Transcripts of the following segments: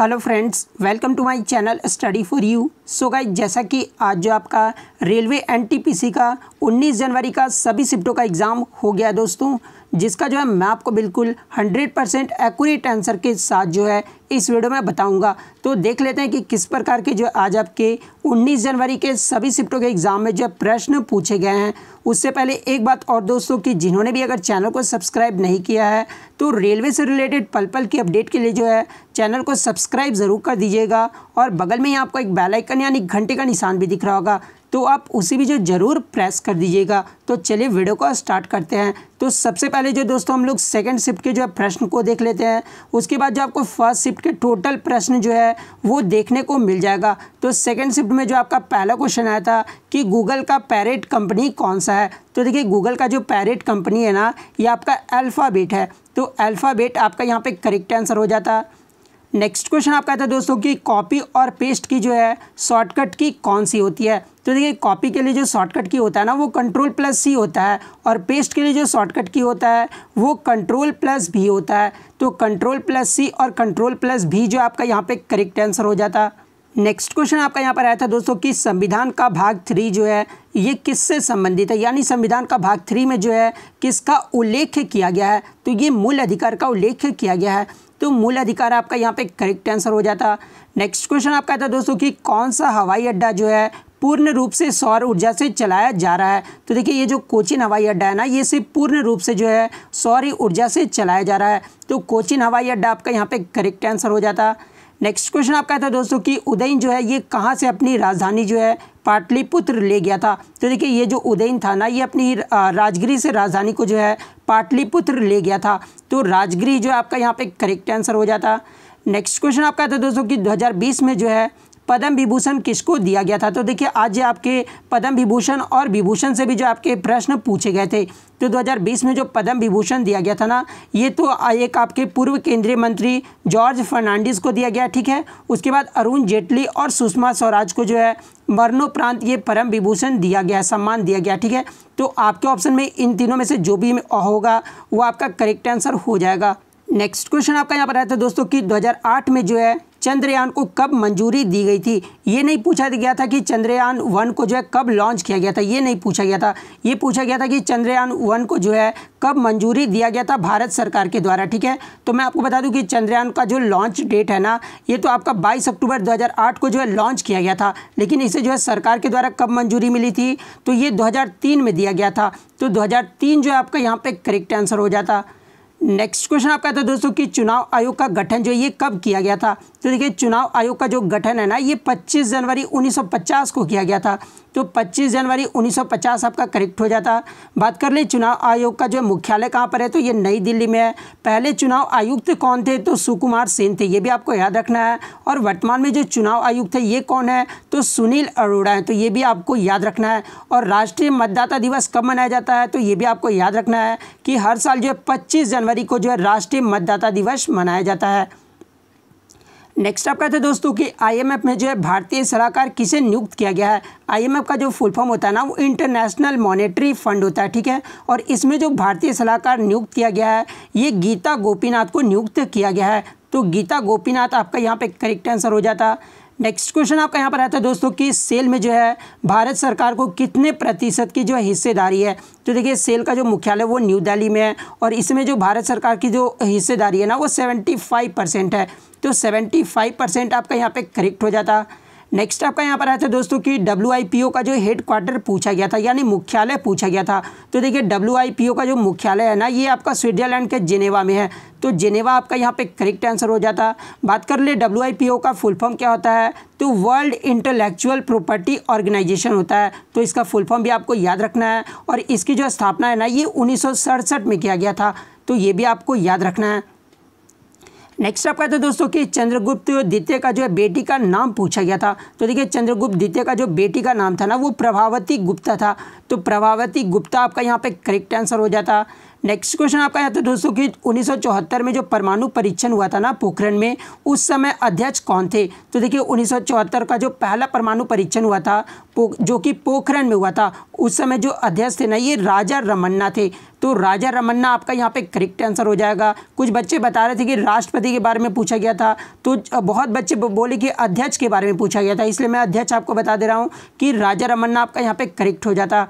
hello friends welcome to my channel study for you. So guys जैसा कि आज जो आपका रेलवे एनटीपीसी का 19 जनवरी का सभी शिफ्टों का एग्ज़ाम हो गया दोस्तों, जिसका जो है मैं आपको बिल्कुल 100 परसेंट एक्यूरेट आंसर के साथ जो है इस वीडियो में बताऊँगा। तो देख लेते हैं कि किस प्रकार के जो आज आपके 19 जनवरी के सभी शिफ्टों के एग्ज़ाम में जो प्रश्न पूछे गए हैं। उससे पहले एक बात और दोस्तों कि जिन्होंने भी अगर चैनल को सब्सक्राइब नहीं किया है तो रेलवे से रिलेटेड पल पल की अपडेट के लिए जो है चैनल को सब्सक्राइब ज़रूर कर दीजिएगा और बगल में ही आपको एक बेल आइकन यानी घंटे का निशान भी दिख रहा होगा। तो आप उसी भी जो ज़रूर प्रेस कर दीजिएगा। तो चलिए वीडियो को स्टार्ट करते हैं। तो सबसे पहले जो दोस्तों हम लोग सेकंड शिफ्ट के जो है प्रश्न को देख लेते हैं, उसके बाद जो आपको फ़र्स्ट शिफ्ट के टोटल प्रश्न जो है, वो देखने को मिल जाएगा। तो सेकंड शिफ्ट में जो आपका पहला क्वेश्चन आया था कि गूगल का पैरेट कंपनी कौन सा है? तो देखिए गूगल का जो पैरेट कंपनी है ना, ये आपका अल्फ़ाबेट है। तो अल्फ़ाबेट आपका यहाँ पे करेक्ट आंसर हो जाता। नेक्स्ट क्वेश्चन आपका था दोस्तों कि कॉपी और पेस्ट की जो है शॉर्टकट की कौन सी होती है? तो देखिए कॉपी के लिए जो शॉर्टकट की होता है ना, वो कंट्रोल प्लस सी होता है और पेस्ट के लिए जो शॉर्टकट की होता है, वो कंट्रोल प्लस भी होता है। तो कंट्रोल प्लस सी और कंट्रोल प्लस भी जो आपका यहाँ पे करेक्ट आंसर हो जाता। नेक्स्ट क्वेश्चन आपका यहाँ पर आया था दोस्तों कि संविधान का भाग थ्री जो है, ये किससे संबंधित है? यानी संविधान का भाग थ्री में जो है, किसका उल्लेख किया गया है? तो ये मूल अधिकार का उल्लेख किया गया है। तो मूल अधिकार आपका यहाँ पे करेक्ट आंसर हो जाता। नेक्स्ट क्वेश्चन आपका था दोस्तों कि कौन सा हवाई अड्डा जो है पूर्ण रूप से सौर ऊर्जा से चलाया जा रहा है? तो देखिए ये जो कोचिन हवाई अड्डा है ना, ये सिर्फ़ पूर्ण रूप से जो है सौर ऊर्जा से चलाया जा रहा है। तो कोचिन हवाई अड्डा आपका यहाँ पे करेक्ट आंसर हो जाता। नेक्स्ट क्वेश्चन आपका था दोस्तों कि उदयन जो है ये कहाँ से अपनी राजधानी जो है पाटलिपुत्र ले गया था। तो देखिए, ये जो उदयन था ना, ये अपनी राजगिरी से राजधानी को जो है पाटलिपुत्र ले गया था। तो राजगिरी जो है आपका यहाँ पे करेक्ट आंसर हो जाता। नेक्स्ट क्वेश्चन आपका था दोस्तों कि 2020 में जो है पद्म विभूषण किसको दिया गया था? तो देखिए, आज आपके पद्म विभूषण और विभूषण से भी जो आपके प्रश्न पूछे गए थे। तो 2020 में जो पद्म विभूषण दिया गया था ना, ये तो एक आपके पूर्व केंद्रीय मंत्री जॉर्ज फर्नांडिस को दिया गया, ठीक है? उसके बाद अरुण जेटली और सुषमा स्वराज को जो है मरणोपरांत ये परम विभूषण दिया गया, सम्मान दिया गया, ठीक है? तो आपके ऑप्शन में इन तीनों में से जो भी होगा, वो आपका करेक्ट आंसर हो जाएगा। नेक्स्ट क्वेश्चन आपका यहाँ पर आया था दोस्तों कि 2008 में जो है चंद्रयान को कब मंजूरी दी गई थी? ये नहीं पूछा गया था कि चंद्रयान वन को जो है कब लॉन्च किया गया था। ये नहीं पूछा गया था। ये पूछा गया था कि चंद्रयान वन को जो है कब मंजूरी दिया गया था भारत सरकार के द्वारा, ठीक है? तो मैं आपको बता दूँ कि चंद्रयान का जो लॉन्च डेट है ना, ये तो आपका 22 अक्टूबर 2008 को जो है लॉन्च किया गया था। लेकिन इसे जो है सरकार के द्वारा कब मंजूरी मिली थी? तो ये 2003 में दिया गया था। तो 2003 जो है आपका यहाँ पे करेक्ट आंसर हो जाता। नेक्स्ट क्वेश्चन आपका था दोस्तों कि चुनाव आयोग का गठन जो ये कब किया गया था? तो देखिए, चुनाव आयोग का जो गठन है ना, ये 25 जनवरी 1950 को किया गया था। तो 25 जनवरी 1950 आपका करेक्ट हो जाता। बात कर ले, चुनाव आयोग का जो मुख्यालय कहाँ पर है? तो ये नई दिल्ली में है। पहले चुनाव आयुक्त कौन थे? तो सुकुमार सेन थे, ये भी आपको याद रखना है। और वर्तमान में जो चुनाव आयुक्त है, ये कौन है? तो सुनील अरोड़ा है तो ये भी आपको याद रखना है। और राष्ट्रीय मतदाता दिवस कब मनाया जाता है? तो ये भी आपको याद रखना है कि हर साल जो है, पच्चीस जनवरी को जो है राष्ट्रीय मतदाता दिवस मनाया जाता है। नेक्स्ट आप कहते हैं दोस्तों कि आईएमएफ में जो है भारतीय सलाहकार किसे नियुक्त किया गया है? आईएमएफ का जो फुल फॉर्म होता है ना, वो इंटरनेशनल मॉनेटरी फंड होता है, ठीक है? और इसमें जो भारतीय सलाहकार नियुक्त किया गया है, ये गीता गोपीनाथ को नियुक्त किया गया है। तो गीता गोपीनाथ आपका यहाँ पे करेक्ट आंसर हो जाता। नेक्स्ट क्वेश्चन आपका यहाँ पर आता है दोस्तों कि सेल में जो है भारत सरकार को कितने प्रतिशत की जो हिस्सेदारी है? तो देखिए सेल का जो मुख्यालय वो न्यू दिल्ली में है और इसमें जो भारत सरकार की जो हिस्सेदारी है ना, वो सेवेंटी फाइव परसेंट है। तो सेवेंटी फाइव परसेंट आपका यहाँ पे करेक्ट हो जाता। नेक्स्ट आपका यहाँ पर आया था दोस्तों कि डब्ल्यू का जो हेड क्वार्टर पूछा गया था, यानी मुख्यालय पूछा गया था। तो देखिए डब्ल्यू का जो मुख्यालय है ना, ये आपका स्विट्जरलैंड के जिनेवा में है। तो जिनेवा आपका यहाँ पे करेक्ट आंसर हो जाता। बात कर ले डब्ल्यू का फुल फॉर्म क्या होता है? तो वर्ल्ड इंटेलेक्चुअल प्रॉपर्टी ऑर्गेनाइजेशन होता है। तो इसका फुल फॉर्म भी आपको याद रखना है। और इसकी जो स्थापना है ना, ये उन्नीस सौ सड़सठ में किया गया था। तो ये भी आपको याद रखना है। नेक्स्ट आप कहते हैं दोस्तों कि चंद्रगुप्त द्वितीय का जो है बेटी का नाम पूछा गया था। तो देखिए, चंद्रगुप्त द्वितीय का जो बेटी का नाम था ना, वो प्रभावती गुप्ता था। तो प्रभावती गुप्ता आपका यहाँ पे करेक्ट आंसर हो जाता। नेक्स्ट क्वेश्चन आपका यहाँ था दोस्तों कि उन्नीस सौ चौहत्तर में जो परमाणु परीक्षण हुआ था ना पोखरण में, उस समय अध्यक्ष कौन थे? तो देखिए, उन्नीस सौ चौहत्तर का जो पहला परमाणु परीक्षण हुआ था जो कि पोखरण में हुआ था, उस समय जो अध्यक्ष थे ना, ये राजा रमन्ना थे। तो राजा रमन्ना आपका यहाँ पे करेक्ट आंसर हो जाएगा। कुछ बच्चे बता रहे थे कि राष्ट्रपति के बारे में पूछा गया था। तो बहुत बच्चे बोले कि अध्यक्ष के बारे में पूछा गया था। इसलिए मैं अध्यक्ष आपको बता दे रहा हूँ कि राजा रमन्ना आपका यहाँ पे करेक्ट हो जाता।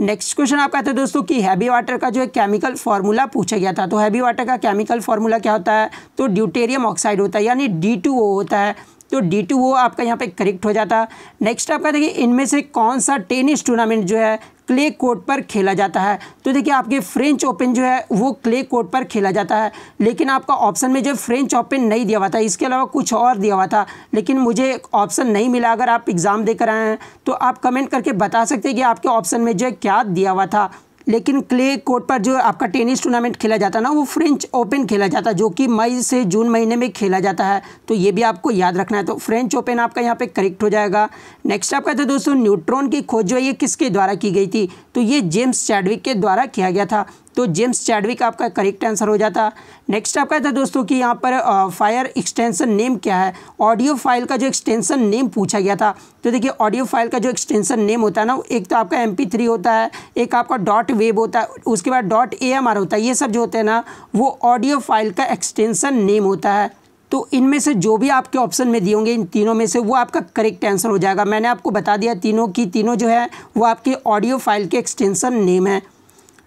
नेक्स्ट क्वेश्चन आपका था दोस्तों कि हैवी वाटर का जो है केमिकल फार्मूला पूछा गया था तो हैवी वाटर का केमिकल फार्मूला क्या होता है? तो ड्यूटेरियम ऑक्साइड होता है, यानी डी होता है। तो डी टू वो आपका यहाँ पे करेक्ट हो जाता। नेक्स्ट आपका देखिए, इनमें से कौन सा टेनिस टूर्नामेंट जो है क्ले कोर्ट पर खेला जाता है। तो देखिए, आपके फ्रेंच ओपन जो है, वो क्ले कोर्ट पर खेला जाता है। लेकिन आपका ऑप्शन में जो फ्रेंच ओपन नहीं दिया हुआ था, इसके अलावा कुछ और दिया हुआ था, लेकिन मुझे ऑप्शन नहीं मिला। अगर आप एग्ज़ाम देकर आए हैं तो आप कमेंट करके बता सकते हैं कि आपके ऑप्शन में जो है क्या दिया हुआ था। लेकिन क्ले कोर्ट पर जो आपका टेनिस टूर्नामेंट खेला जाता ना, वो फ्रेंच ओपन खेला जाता है, जो कि मई से जून महीने में खेला जाता है। तो ये भी आपको याद रखना है। तो फ्रेंच ओपन आपका यहाँ पे करेक्ट हो जाएगा। नेक्स्ट आपका था दोस्तों न्यूट्रॉन की खोज जो है, ये किसके द्वारा की गई थी? तो ये जेम्स चैडविक के द्वारा किया गया था। तो जेम्स चैडविक आपका करेक्ट आंसर हो जाता। नेक्स्ट आपका था दोस्तों कि यहाँ पर फायर एक्सटेंशन नेम क्या है? ऑडियो फ़ाइल का जो एक्सटेंशन नेम पूछा गया था तो देखिए ऑडियो फ़ाइल का जो एक्सटेंशन नेम होता है ना, एक तो आपका एम होता है, एक आपका डॉट वेब होता है, उसके बाद डॉट ए होता है, ये सब जो होते हैं ना, वो ऑडियो फ़ाइल का एक्सटेंसन नेम होता है। तो इनमें से जो भी आपके ऑप्शन में दिए होंगे, इन तीनों में से वो आपका करेक्ट आंसर हो जाएगा। मैंने आपको बता दिया, तीनों की तीनों जो है, वो आपके ऑडियो फ़ाइल के एक्सटेंशन नेम है।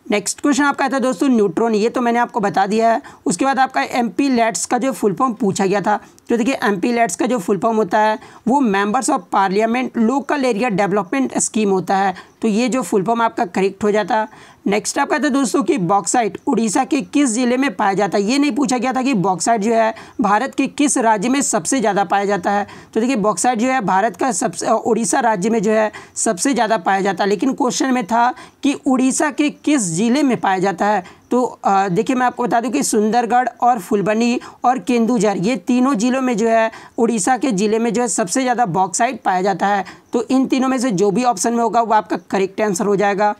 नेक्स्ट क्वेश्चन आपका था दोस्तों न्यूट्रॉन ये तो मैंने आपको बता दिया है। उसके बाद आपका एम पी लेट्स का जो फुल फॉर्म पूछा गया था तो देखिए एम पी लेट्स का जो फुल फॉर्म होता है, वो members of parliament local area development scheme होता है। तो ये जो फुल फॉर्म आपका करेक्ट हो जाता नेक्स्ट आपका था दोस्तों कि बॉक्साइट उड़ीसा के किस ज़िले में पाया जाता है? ये नहीं पूछा गया था कि बॉक्साइट जो है भारत के किस राज्य में सबसे ज़्यादा पाया जाता है। तो देखिए बॉक्साइट जो है भारत का सबसे, उड़ीसा राज्य में जो है सबसे ज़्यादा पाया जाता है। लेकिन क्वेश्चन में था कि उड़ीसा के किस ज़िले में पाया जाता है? तो देखिए, मैं आपको बता दूँ कि सुंदरगढ़ और फुलबनी और केंदुझर, ये तीनों ज़िलों में जो है उड़ीसा के ज़िले में जो है सबसे ज़्यादा बॉक्साइट पाया जाता है। तो इन तीनों में से जो भी ऑप्शन में होगा, वो आपका करेक्ट आंसर हो जाएगा।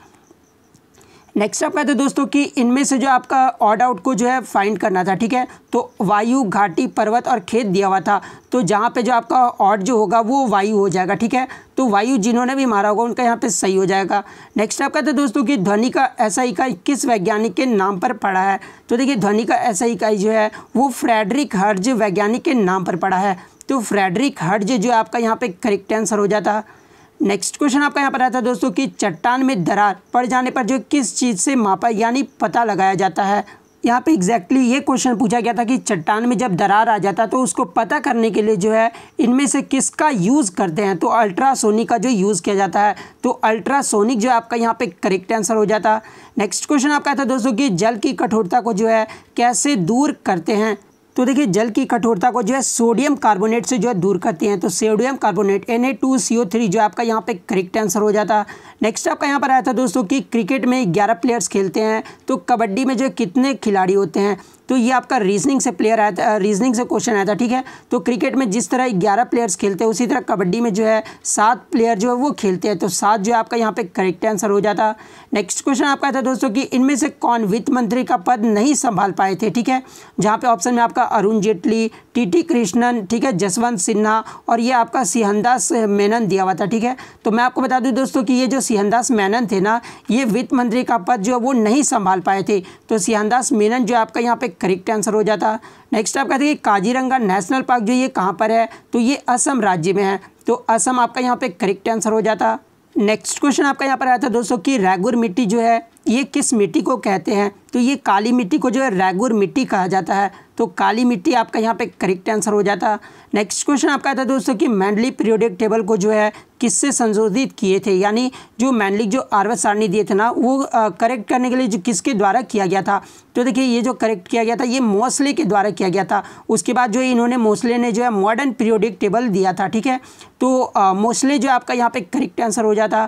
नेक्स्ट आप कहते दोस्तों कि इनमें से जो आपका ऑड आउट को जो है फाइंड करना था, ठीक है? तो वायु घाटी पर्वत और खेत दिया हुआ था। तो जहाँ पे जो आपका ऑड जो होगा वो वायु हो जाएगा, ठीक है? तो वायु जिन्होंने भी मारा होगा, उनका यहाँ पे सही हो जाएगा। नेक्स्ट आप कहते दोस्तों कि ध्वनि का ऐसा इकाई किस वैज्ञानिक के नाम पर पड़ा है? तो देखिए, ध्वनि का ऐसा इकाई जो है, वो फ्रेडरिक हर्ज वैज्ञानिक के नाम पर पड़ा है। तो फ्रेडरिक हर्ज जो आपका यहाँ पे करेक्ट आंसर हो जाता। है नेक्स्ट क्वेश्चन आपका यहाँ पर आता है दोस्तों कि चट्टान में दरार पड़ जाने पर जो किस चीज़ से मापा यानी पता लगाया जाता है? यहाँ पे एग्जैक्टली ये क्वेश्चन पूछा गया था कि चट्टान में जब दरार आ जाता तो उसको पता करने के लिए जो है इनमें से किसका यूज़ करते हैं? तो अल्ट्रासोनिक का जो यूज़ किया जाता है तो अल्ट्रासोनिक जो आपका यहाँ पे करेक्ट आंसर हो जाता। नेक्स्ट क्वेश्चन आपका था दोस्तों कि जल की कठोरता को जो है कैसे दूर करते हैं? तो देखिए जल की कठोरता को जो है सोडियम कार्बोनेट से जो है दूर करते हैं। तो sodium carbonate N A two C O three जो आपका यहाँ पे करेक्ट आंसर हो जाता। नेक्स्ट आपका यहाँ पर आया था दोस्तों कि क्रिकेट में ग्यारह प्लेयर्स खेलते हैं। तो कबड्डी में जो कितने खिलाड़ी होते हैं? तो ये आपका रीजनिंग से प्लेयर आया था रीजनिंग से क्वेश्चन आया था, ठीक है? तो क्रिकेट में जिस तरह ग्यारह प्लेयर्स खेलते हैं, उसी तरह कबड्डी में जो है सात प्लेयर जो है वो खेलते हैं। तो सात जो है आपका यहाँ पे करेक्ट आंसर हो जाता। नेक्स्ट क्वेश्चन आपका था दोस्तों कि इनमें से कौन वित्त मंत्री का पद नहीं संभाल पाए थे, ठीक है? जहाँ पे ऑप्शन में आपका अरुण जेटली, टी टी कृष्णन, ठीक है? जसवंत सिन्हा और ये आपका सिहनदास मेनन दिया हुआ था, ठीक है? तो मैं आपको बता दूँ दोस्तों कि ये जो सिहनदास मेनन थे ना, ये वित्त मंत्री का पद जो है वो नहीं संभाल पाए थे। तो सिहनदास मेनन जो आपका यहाँ पे करेक्ट आंसर हो जाता। नेक्स्ट आप कहते हैं काजीरंगा नेशनल पार्क जो ये कहाँ पर है? तो ये असम राज्य में है। तो असम आपका यहाँ पे करेक्ट आंसर हो जाता। नेक्स्ट क्वेश्चन आपका यहाँ पर आया था दोस्तों कि रैगुर मिट्टी जो है ये किस मिट्टी को कहते हैं? तो ये काली मिट्टी को जो है रैगुर मिट्टी कहा जाता है। तो काली मिट्टी आपका यहाँ पे करेक्ट आंसर हो जाता। नेक्स्ट क्वेश्चन आपका था दोस्तों कि मैंडली पीरियोडिक टेबल को जो है किससे संशोधित किए थे? यानी जो मैंडली जो आर्वत सारणी दिए थे ना, वो करेक्ट करने के लिए जो किसके द्वारा किया गया था? तो देखिए ये जो करेक्ट किया गया था, ये मोसले के द्वारा किया गया था। उसके बाद जो इन्होंने मोसले ने जो है मॉडर्न पीरियोडिक टेबल दिया था, ठीक है? तो मोसले जो आपका यहाँ पर करेक्ट आंसर हो जाता।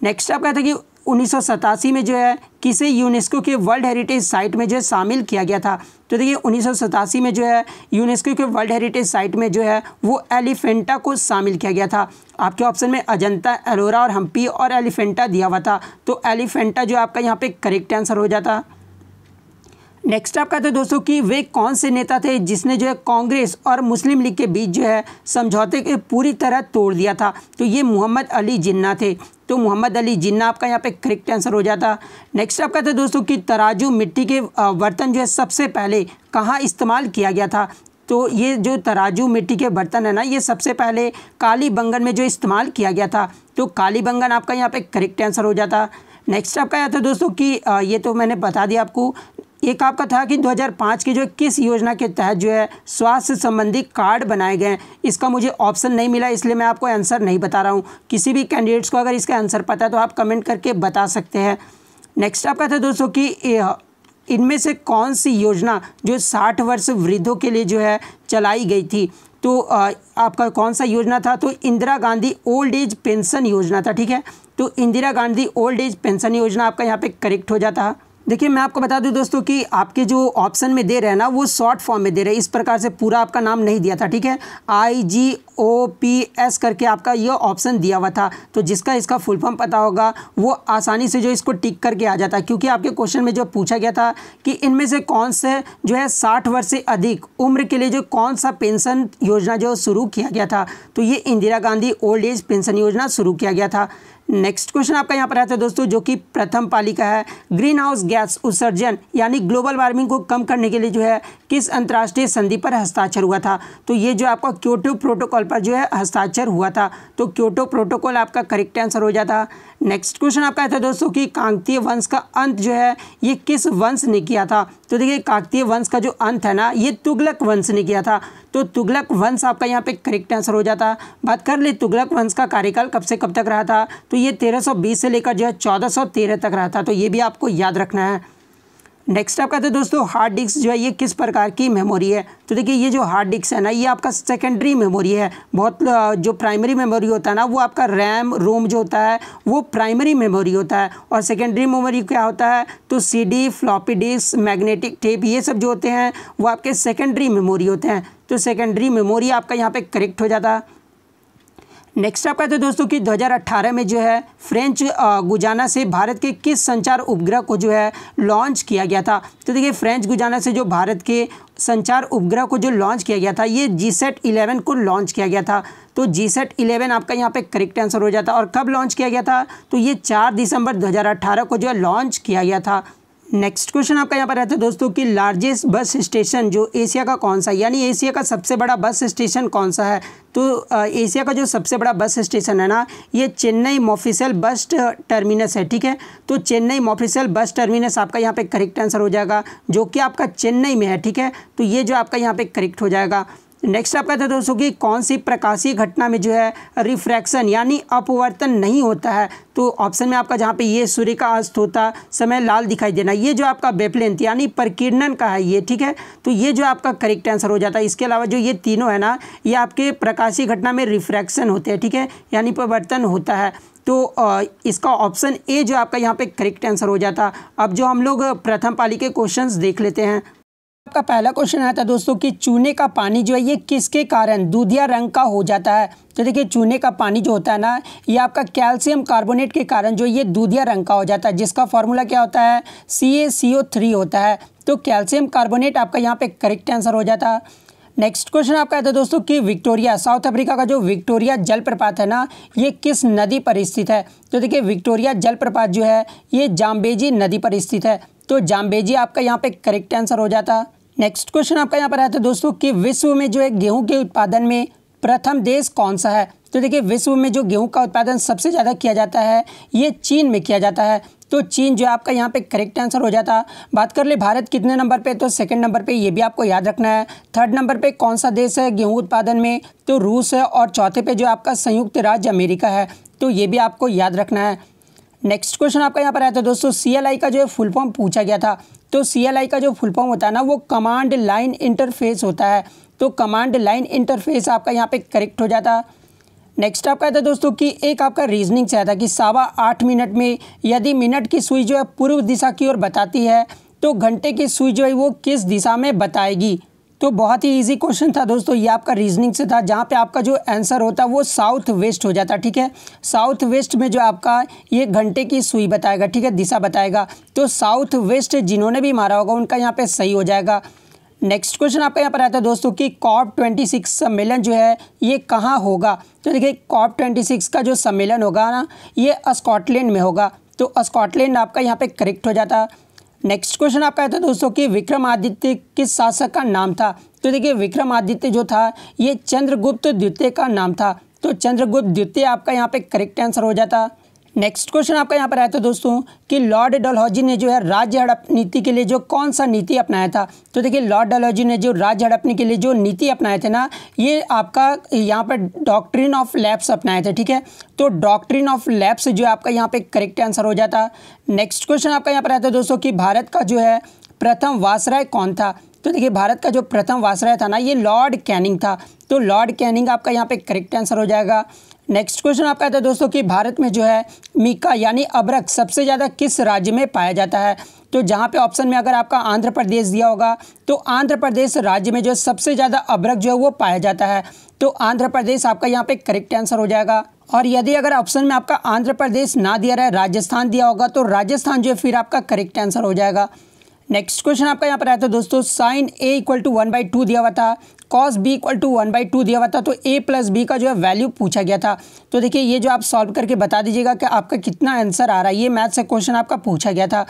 नेक्स्ट आपका था कि उन्नीस सौ सतासी में जो है, किसे यूनेस्को के वर्ल्ड हेरिटेज साइट में जो है शामिल किया गया था? तो देखिए, उन्नीस सौ सतासी में जो है, यूनेस्को के वर्ल्ड हेरिटेज साइट में जो है, वो एलिफेंटा को शामिल किया गया था। आपके ऑप्शन में अजंता, एलोरा और हम्पी और एलिफेंटा दिया हुआ था। तो एलिफेंटा जो आपका यहाँ पे करेक्ट आंसर हो जाता। नेक्स्ट आपका था दोस्तों कि वे कौन से नेता थे जिसने जो है कांग्रेस और मुस्लिम लीग के बीच जो है समझौते के पूरी तरह तोड़ दिया था? तो ये मोहम्मद अली जिन्ना थे। तो मोहम्मद अली जिन्ना आपका यहाँ पे करेक्ट आंसर हो जाता। नेक्स्ट आपका था दोस्तों कि तराजू मिट्टी के बर्तन जो है सबसे पहले कहाँ इस्तेमाल किया गया था? तो ये जो तराजू मिट्टी के बर्तन है ना, ये सबसे पहले काली बंगन में जो इस्तेमाल किया गया था। तो काली बंगन आपका यहाँ पे करेक्ट आंसर हो जाता। नेक्स्ट आपका यह था दोस्तों कि ये तो मैंने बता दिया आपको। एक आपका था कि 2005 की जो किस योजना के तहत जो है स्वास्थ्य संबंधी कार्ड बनाए गए इसका मुझे ऑप्शन नहीं मिला, इसलिए मैं आपको आंसर नहीं बता रहा हूँ। किसी भी कैंडिडेट्स को अगर इसका आंसर पता है तो आप कमेंट करके बता सकते हैं। नेक्स्ट आपका था दोस्तों कि इनमें से कौन सी योजना जो साठ वर्ष वृद्धों के लिए जो है चलाई गई थी? तो आपका कौन सा योजना था? तो Indira Gandhi old age pension योजना था, ठीक है? तो Indira Gandhi old age pension योजना आपका यहाँ पे करेक्ट हो जाता। देखिए, मैं आपको बता दूँ दोस्तों कि आपके जो ऑप्शन में दे रहे हैं ना, वो शॉर्ट फॉर्म में दे रहे हैं। इस प्रकार से पूरा आपका नाम नहीं दिया था, ठीक है? आई जी ओ पी एस करके आपका ये ऑप्शन दिया हुआ था। तो जिसका इसका फुल फॉर्म पता होगा, वो आसानी से जो इसको टिक करके आ जाता है। क्योंकि आपके क्वेश्चन में जो पूछा गया था कि इनमें से कौन से जो है साठ वर्ष से अधिक उम्र के लिए जो कौन सा पेंशन योजना जो शुरू किया गया था तो ये Indira Gandhi old age pension योजना शुरू किया गया था। नेक्स्ट क्वेश्चन आपका यहाँ पर आता है दोस्तों, जो कि प्रथम पाली का है। ग्रीन हाउस गैस उत्सर्जन, यानी ग्लोबल वार्मिंग को कम करने के लिए जो है, किस अंतर्राष्ट्रीय संधि पर हस्ताक्षर हुआ था? तो ये जो आपका क्योटो प्रोटोकॉल पर जो है, हस्ताक्षर हुआ था। तो क्योटो प्रोटोकॉल आपका करेक्ट आंसर हो जाता। नेक्स्ट क्वेश्चन आपका था दोस्तों कि कांकतीय वंश का अंत जो है, ये किस वंश ने किया था? तो देखिए, कांकतीय वंश का जो अंत है ना, ये तुगलक वंश ने किया था। तो तुगलक वंश आपका यहाँ पे करेक्ट आंसर हो जाता। बात कर ले, तुगलक वंश का कार्यकाल कब से कब तक रहा था? तो ये 1320 से लेकर जो है 1413 तक रहा था। तो ये भी आपको याद रखना है। नेक्स्ट आपका था दोस्तों हार्ड डिस्क जो है, ये किस प्रकार की मेमोरी है? तो देखिए, ये जो हार्ड डिस्क है ना, ये आपका सेकेंडरी मेमोरी है। बहुत जो प्राइमरी मेमोरी होता है ना, वो आपका रैम रोम जो होता है, वो प्राइमरी मेमोरी होता है। और सेकेंडरी मेमोरी क्या होता है? तो C D floppy disk magnetic tape ये सब जो होते हैं, वो आपके सेकेंडरी मेमोरी होते हैं। तो सेकेंडरी मेमोरी आपका यहाँ पर करेक्ट हो जाता। है नेक्स्ट आपका तो दोस्तों कि 2018 में जो है फ्रेंच गुजाना से भारत के किस संचार उपग्रह को जो है लॉन्च किया गया था? तो देखिए फ्रेंच गुजाना से जो भारत के संचार उपग्रह को जो लॉन्च किया गया था, ये जी सेट इलेवन को लॉन्च किया गया था। तो जी सेट इलेवन आपका यहाँ पे करेक्ट आंसर हो जाता और कब लॉन्च किया गया था? तो ये चार दिसंबर 2018 को जो है लॉन्च किया गया था। नेक्स्ट क्वेश्चन आपका यहाँ पर रहता है दोस्तों कि लार्जेस्ट बस स्टेशन जो एशिया का कौन सा है? यानी एशिया का सबसे बड़ा बस स्टेशन कौन सा है? तो एशिया का जो सबसे बड़ा बस स्टेशन है ना, ये चेन्नई मोफिसल बस टर्मिनस है, ठीक है? तो चेन्नई मोफिसल बस टर्मिनस आपका यहाँ पे करेक्ट आंसर हो जाएगा, जो कि आपका चेन्नई में है, ठीक है? तो ये जो आपका यहाँ पे करेक्ट हो जाएगा। नेक्स्ट आपका था दोस्तों कि कौन सी प्रकाशीय घटना में जो है रिफ्रैक्शन यानी अपवर्तन नहीं होता है? तो ऑप्शन में आपका जहाँ पे ये सूर्य का अस्त होता, समय लाल दिखाई देना, ये जो आपका बेपलेंथ यानी प्रकीर्णन का है ये, ठीक है? तो ये जो आपका करेक्ट आंसर हो जाता है। इसके अलावा जो ये तीनों है ना, ये आपके प्रकाशीय घटना में रिफ्रैक्शन होते हैं, ठीक है? यानी परिवर्तन होता है। तो इसका ऑप्शन ए जो आपका यहाँ पे करेक्ट आंसर हो जाता। अब जो हम लोग प्रथम पाली के क्वेश्चंस देख लेते हैं। आपका पहला क्वेश्चन आया था दोस्तों कि चूने का पानी जो है, ये किसके कारण दूधिया रंग का हो जाता है? तो देखिए, चूने का पानी जो होता है ना, ये आपका कैल्शियम कार्बोनेट के कारण जो ये दूधिया रंग का हो जाता है, जिसका फॉर्मूला क्या होता है? सी ए सी ओ थ्री होता है। तो कैल्शियम कार्बोनेट आपका यहाँ पे करेक्ट आंसर हो जाता। है नेक्स्ट क्वेश्चन आपका आता है दोस्तों कि विक्टोरिया साउथ अफ्रीका का जो विक्टोरिया जलप्रपात है ना, ये किस नदी पर स्थित है? तो देखिए विक्टोरिया जलप्रपात जो है, ये जाम्बेजी नदी पर स्थित है। तो जाम्बेजी आपका यहाँ पे करेक्ट आंसर हो जाता। नेक्स्ट क्वेश्चन आपका यहाँ पर आता है दोस्तों कि विश्व में जो है गेहूँ के उत्पादन में प्रथम देश कौन सा है? तो देखिए, विश्व में जो गेहूँ का उत्पादन सबसे ज़्यादा किया जाता है, ये चीन में किया जाता है। तो चीन जो आपका यहाँ पे करेक्ट आंसर हो जाता। बात कर ले भारत कितने नंबर पे तो सेकंड नंबर पे ये भी आपको याद रखना है। थर्ड नंबर पे कौन सा देश है गेहूँ उत्पादन में? तो रूस है और चौथे पे जो आपका संयुक्त राज्य अमेरिका है। तो ये भी आपको याद रखना है। नेक्स्ट क्वेश्चन आपका यहाँ पर आया था दोस्तों सीएलआई का जो है फुल फॉर्म पूछा गया था। तो सीएलआई का जो फुल फॉर्म होता है ना, वो कमांड लाइन इंटरफेस होता है। तो कमांड लाइन इंटरफेस आपका यहाँ पे करेक्ट हो जाता। नेक्स्ट आपका था दोस्तों कि एक आपका रीजनिंग से था कि सवा आठ मिनट में यदि मिनट की सुई जो है पूर्व दिशा की ओर बताती है तो घंटे की सुई जो है वो किस दिशा में बताएगी? तो बहुत ही इजी क्वेश्चन था दोस्तों, ये आपका रीजनिंग से था, जहाँ पे आपका जो आंसर होता वो साउथ वेस्ट हो जाता, ठीक है? साउथ वेस्ट में जो आपका ये घंटे की सुई बताएगा, ठीक है? दिशा बताएगा तो साउथ वेस्ट जिन्होंने भी मारा होगा, उनका यहाँ पे सही हो जाएगा। नेक्स्ट क्वेश्चन आपका यहाँ पर आता है दोस्तों कि कॉप ट्वेंटी सिक्स सम्मेलन जो है, ये कहाँ होगा? तो देखिए कॉप ट्वेंटी सिक्स का जो सम्मेलन होगा ना, ये स्कॉटलैंड में होगा। तो स्कॉटलैंड आपका यहाँ पे करेक्ट हो जाता। नेक्स्ट क्वेश्चन आपका आता है दोस्तों कि विक्रमादित्य किस शासक का नाम था? तो देखिए, विक्रमादित्य जो था, ये चंद्रगुप्त द्वितीय का नाम था। तो चंद्रगुप्त द्वितीय आपका यहाँ पे करेक्ट आंसर हो जाता। नेक्स्ट क्वेश्चन आपका यहाँ पर आया था दोस्तों कि लॉर्ड डलहौजी ने जो है राज्य हड़प नीति के लिए जो कौन सा नीति अपनाया था? तो देखिए लॉर्ड डलहौजी ने जो राज्य हड़पने के लिए जो नीति अपनाए थे ना, ये आपका यहाँ पर डॉक्ट्रिन ऑफ़ लैब्स अपनाए थे, ठीक है? तो डॉक्ट्रिन ऑफ़ लैब्स जो आपका यहाँ पे करेक्ट आंसर हो जाता। नेक्स्ट क्वेश्चन आपका यहाँ पर आया था दोस्तों कि भारत का जो है प्रथम वासराय कौन था? तो देखिए भारत का जो प्रथम वासराय था ना, ये लॉर्ड कैनिंग था। तो लॉर्ड कैनिंग आपका यहाँ पे करेक्ट आंसर हो जाएगा। नेक्स्ट क्वेश्चन आपका आता है दोस्तों कि भारत में जो है मीका यानी अबरक सबसे ज़्यादा किस राज्य में पाया जाता है? तो जहाँ पे ऑप्शन में अगर आपका आंध्र प्रदेश दिया होगा तो आंध्र प्रदेश राज्य में जो सबसे ज़्यादा अबरक जो है वो पाया जाता है। तो आंध्र प्रदेश आपका यहाँ पे करेक्ट आंसर हो जाएगा। और यदि अगर ऑप्शन में आपका आंध्र प्रदेश ना दिया रहा है, राजस्थान दिया होगा तो राजस्थान जो है फिर आपका करेक्ट आंसर हो जाएगा। नेक्स्ट क्वेश्चन आपका यहाँ पर आया था दोस्तों sine A equal to one by two दिया हुआ था cos B equal to one by two दिया हुआ था तो ए प्लस बी का जो है वैल्यू पूछा गया था। तो देखिए, ये जो आप सॉल्व करके बता दीजिएगा कि आपका कितना आंसर आ रहा है, ये मैथ से क्वेश्चन आपका पूछा गया था।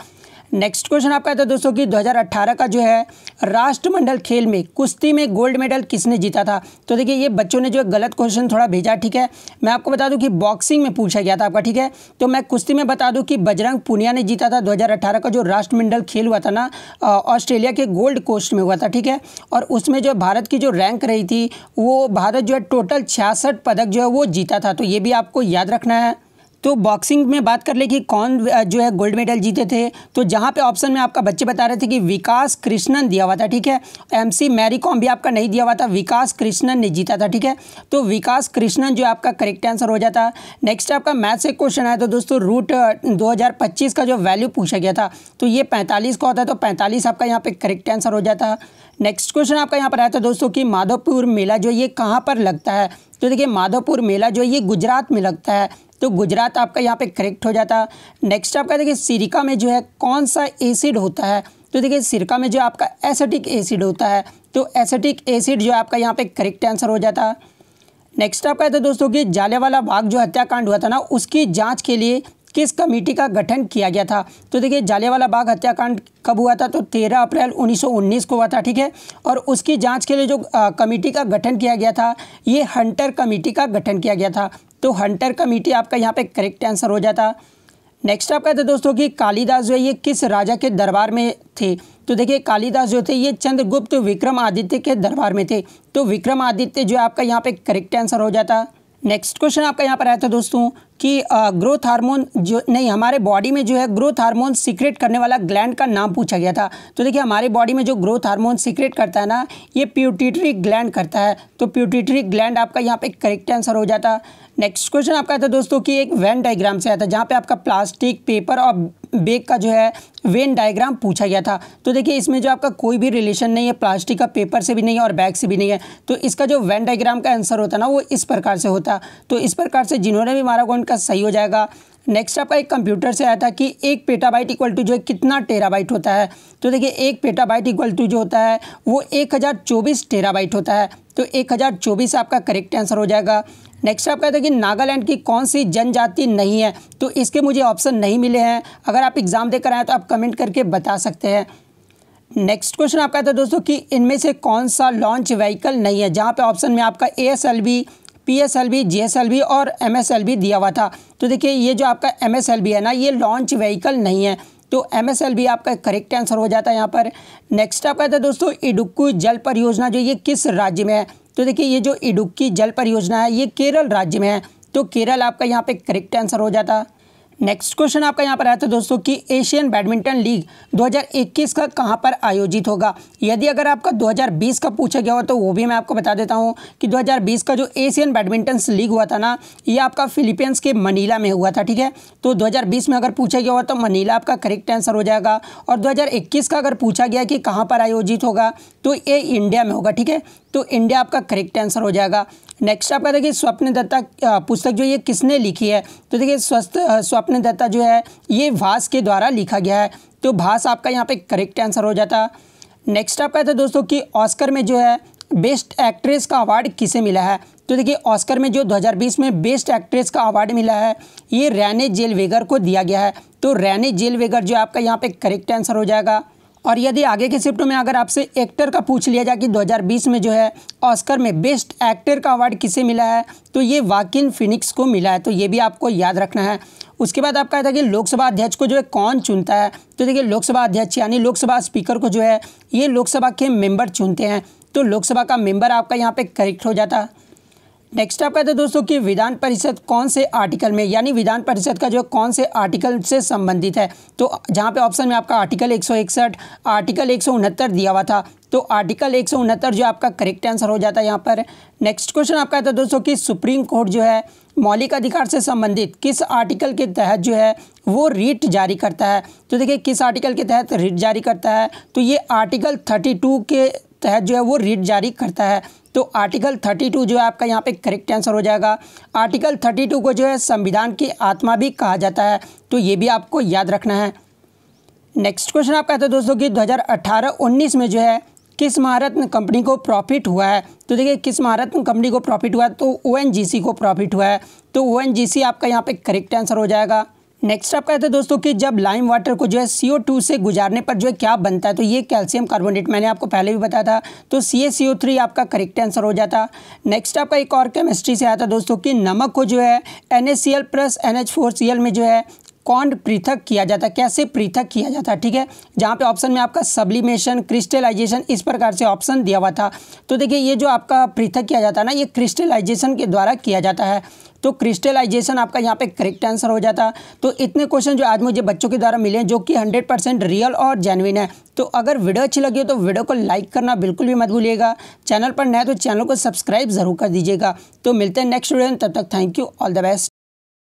नेक्स्ट क्वेश्चन आपका था दोस्तों कि 2018 का जो है, राष्ट्रमंडल खेल में, कुश्ती में गोल्ड मेडल किसने जीता था? तो देखिए, ये बच्चों ने जो गलत क्वेश्चन थोड़ा भेजा, ठीक है? मैं आपको बता दूँ कि बॉक्सिंग में पूछा गया था आपका, ठीक है? तो मैं कुश्ती में बता दूँ कि बजरंग पुनिया ने जीता था 2018 का जो राष्ट्रमंडल खेल हुआ था ना ऑस्ट्रेलिया के गोल्ड कोस्ट में हुआ था, ठीक है? और उसमें जो भारत की जो रैंक रही थी, वो भारत जो है टोटल छियासठ पदक जो है वो जीता था। तो ये भी आपको याद रखना है। तो बॉक्सिंग में बात कर ले कि कौन जो है गोल्ड मेडल जीते थे। तो जहाँ पे ऑप्शन में आपका बच्चे बता रहे थे कि विकास कृष्णन दिया हुआ था, ठीक है? एमसी मैरी कॉम भी आपका नहीं दिया हुआ था, विकास कृष्णन ने जीता था, ठीक है? तो विकास कृष्णन जो आपका करेक्ट आंसर हो जाता। नेक्स्ट आपका मैथ से क्वेश्चन आया तो दोस्तों रूट दो हज़ार पच्चीस का जो वैल्यू पूछा गया था तो ये पैंतालीस का होता है तो पैंतालीस आपका यहाँ पर करेक्ट आंसर हो जाता। नेक्स्ट क्वेश्चन आपका यहाँ पर आया था दोस्तों कि माधवपुर मेला जो ये कहाँ पर लगता है? तो देखिए, माधवपुर मेला जो ये गुजरात में लगता है। तो गुजरात आपका यहाँ पे करेक्ट हो जाता। नेक्स्ट आपका देखिए, सिरका में जो है कौन सा एसिड होता है? तो देखिए, सिरका में जो आपका एसिटिक एसिड होता है तो एसिटिक एसिड जो आपका यहाँ पे करेक्ट आंसर हो जाता। नेक्स्ट आपका था दोस्तों, कि जालेवाला बाग जो हत्याकांड हुआ था ना, उसकी जाँच के लिए किस कमेटी का गठन किया गया था? तो देखिए, जालियावाला बाग हत्याकांड कब हुआ था? तो तेरह अप्रैल 1919 को हुआ था, ठीक है? और उसकी जाँच के लिए जो कमेटी का गठन किया गया था, ये हंटर कमेटी का गठन किया गया था। तो हंटर कमेटी आपका यहाँ पे करेक्ट आंसर हो जाता। नेक्स्ट आप कहते दोस्तों कि कालिदास जो है, ये किस राजा के दरबार में थे? तो देखिए, कालिदास जो थे, ये चंद्रगुप्त विक्रमादित्य के दरबार में थे। तो विक्रमादित्य जो आपका यहाँ पे करेक्ट आंसर हो जाता। नेक्स्ट क्वेश्चन आपका यहाँ पर आया था दोस्तों कि ग्रोथ हार्मोन जो, नहीं, हमारे बॉडी में जो है ग्रोथ हार्मोन सीक्रेट करने वाला ग्लैंड का नाम पूछा गया था। तो देखिए, हमारे बॉडी में जो ग्रोथ हार्मोन सीक्रेट करता है ना, ये प्यूटिटरी ग्लैंड करता है। तो प्यूटिटरी ग्लैंड आपका यहाँ पे करेक्ट आंसर हो जाता। नेक्स्ट क्वेश्चन आपका था दोस्तों कि एक वैन डायग्राम से आया था, जहाँ पे आपका प्लास्टिक पेपर और बेग का जो है वेन डायग्राम पूछा गया था। तो देखिए, इसमें जो आपका कोई भी रिलेशन नहीं है प्लास्टिक का पेपर से भी नहीं है और बैग से भी नहीं है। तो इसका जो वेन डायग्राम का आंसर होता ना, वो इस प्रकार से होता। तो इस प्रकार से जिन्होंने भी मारा उनका सही हो जाएगा। नेक्स्ट आपका एक कंप्यूटर से आया था कि एक पेटाबाइट इक्वल टू जो है कितना टेराबाइट होता है। तो देखिए, एक पेटाबाइट इक्वल टू जो होता है, वो एक हज़ार चौबीस टेराबाइट होता है। तो एक हज़ार चौबीस आपका करेक्ट आंसर हो जाएगा। नेक्स्ट आप कहते हैं कि नागालैंड की कौन सी जनजाति नहीं है? तो इसके मुझे ऑप्शन नहीं मिले हैं। अगर आप एग्ज़ाम देकर आए तो आप कमेंट करके बता सकते हैं। नेक्स्ट क्वेश्चन आप कहते हैं दोस्तों कि इनमें से कौन सा लॉन्च व्हीकल नहीं है? जहाँ पे ऑप्शन में आपका A S L B P S L B G S L B और एम एस एल बी दिया हुआ था। तो देखिए, ये जो आपका एम एस एल बी है ना, ये लॉन्च व्हीकल नहीं है। तो एम एस एल बी आपका करेक्ट आंसर हो जाता है यहाँ पर। नेक्स्ट आप कहते हैं दोस्तों, इडुक्कू जल परियोजना जो ये किस राज्य में है? तो देखिए, ये जो इडुक्की जल परियोजना है, ये केरल राज्य में है। तो केरल आपका यहाँ पे करेक्ट आंसर हो जाता। नेक्स्ट क्वेश्चन आपका यहाँ पर आया था दोस्तों कि एशियन बैडमिंटन लीग 2021 का कहाँ पर आयोजित होगा? यदि अगर आपका 2020 का पूछा गया हो तो वो भी मैं आपको बता देता हूँ कि 2020 का जो एशियन बैडमिंटन लीग हुआ था ना, ये आपका फिलीपींस के मनीला में हुआ था, ठीक है? तो 2020 में अगर पूछा गया हो तो मनीला आपका करेक्ट आंसर हो जाएगा और दो हज़ार इक्कीस का अगर पूछा गया कि कहाँ पर आयोजित होगा तो ये इंडिया में होगा, ठीक है? तो इंडिया आपका करेक्ट आंसर हो जाएगा। नेक्स्ट आपका देखिए स्वप्न दत्ता पुस्तक जो ये किसने लिखी है? तो देखिए स्वस्थ स्वप्न दत्ता जो है, ये भास के द्वारा लिखा गया है। तो भास आपका यहाँ पे करेक्ट आंसर हो जाता। नेक्स्ट आपका था दोस्तों कि ऑस्कर में जो है बेस्ट एक्ट्रेस का अवार्ड किसे मिला है? तो देखिए ऑस्कर में जो 2020 में बेस्ट एक्ट्रेस का अवार्ड मिला है, ये रैने जेलवेगर को दिया गया है। तो रैने जेलवेगर जो आपका यहाँ पे करेक्ट आंसर हो जाएगा। और यदि आगे के शिफ्ट में अगर आपसे एक्टर का पूछ लिया जाए कि 2020 में जो है ऑस्कर में बेस्ट एक्टर का अवार्ड किसे मिला है तो ये वाकिन फिनिक्स को मिला है तो ये भी आपको याद रखना है। उसके बाद आपका था कि लोकसभा अध्यक्ष को जो है कौन चुनता है? तो देखिए, लोकसभा अध्यक्ष यानी लोकसभा स्पीकर को जो है ये लोकसभा के मेंबर चुनते हैं। तो लोकसभा का मेंबर आपका यहाँ पे करेक्ट हो जाता। है नेक्स्ट आप कहते हैं दोस्तों कि विधान परिषद कौन से आर्टिकल में, यानी विधान परिषद का जो कौन से आर्टिकल से संबंधित है? तो जहाँ पे ऑप्शन में आपका आर्टिकल एक सौ इकसठ आर्टिकल एक सौ उनहत्तर दिया हुआ था। तो आर्टिकल एक सौ उनहत्तर जो आपका करेक्ट आंसर हो जाता है यहाँ पर। नेक्स्ट क्वेश्चन आपका था दोस्तों कि सुप्रीम कोर्ट जो है, मौलिक अधिकार से संबंधित किस आर्टिकल के तहत जो है, वो रीट जारी करता है? तो देखिए, किस आर्टिकल के तहत रीट जारी करता है? तो ये आर्टिकल थर्टी के तहत जो है, वो रीट जारी करता है। तो आर्टिकल थर्टी टू जो है आपका यहाँ पे करेक्ट आंसर हो जाएगा। आर्टिकल थर्टी टू को जो है संविधान की आत्मा भी कहा जाता है तो ये भी आपको याद रखना है। नेक्स्ट क्वेश्चन आप कहते हैं दोस्तों कि 2018-19 में जो है किस महारत्न कंपनी को प्रॉफिट हुआ है? तो देखिए, किस महारत्न कंपनी को प्रॉफिट हुआ है? तो ओएनजीसी को प्रॉफिट हुआ है। तो ओएनजीसी आपका यहाँ पर करेक्ट आंसर हो जाएगा। नेक्स्ट आप कहते हैं दोस्तों कि जब लाइम वाटर को जो है सीओ टू से गुजारने पर जो है क्या बनता है तो ये कैल्शियम कार्बोनेट मैंने आपको पहले भी बताया था तो C A C O three आपका करेक्ट आंसर हो जाता। नेक्स्ट आपका एक और केमिस्ट्री से आया था दोस्तों कि नमक को जो है N S C L plus N H four C L में जो है कौन पृथक किया जाता कैसे पृथक किया जाता ठीक है? जहाँ पे ऑप्शन में आपका सब्लिमेशन क्रिस्टलाइजेशन इस प्रकार से ऑप्शन दिया हुआ था। तो देखिए, ये जो आपका पृथक किया जाता है ना, ये क्रिस्टलाइजेशन के द्वारा किया जाता है। तो क्रिस्टलाइजेशन आपका यहाँ पे करेक्ट आंसर हो जाता। तो इतने क्वेश्चन जो आज मुझे बच्चों के द्वारा मिले जो कि हंड्रेड परसेंट रियल और जेनविन है। तो अगर वीडियो अच्छी लगी हो तो वीडियो को लाइक करना बिल्कुल भी मत भूलिएगा। चैनल पर नया तो चैनल को सब्सक्राइब ज़रूर कर दीजिएगा। तो मिलते हैं नेक्स्ट वीडियो में, तब तक thank you all the best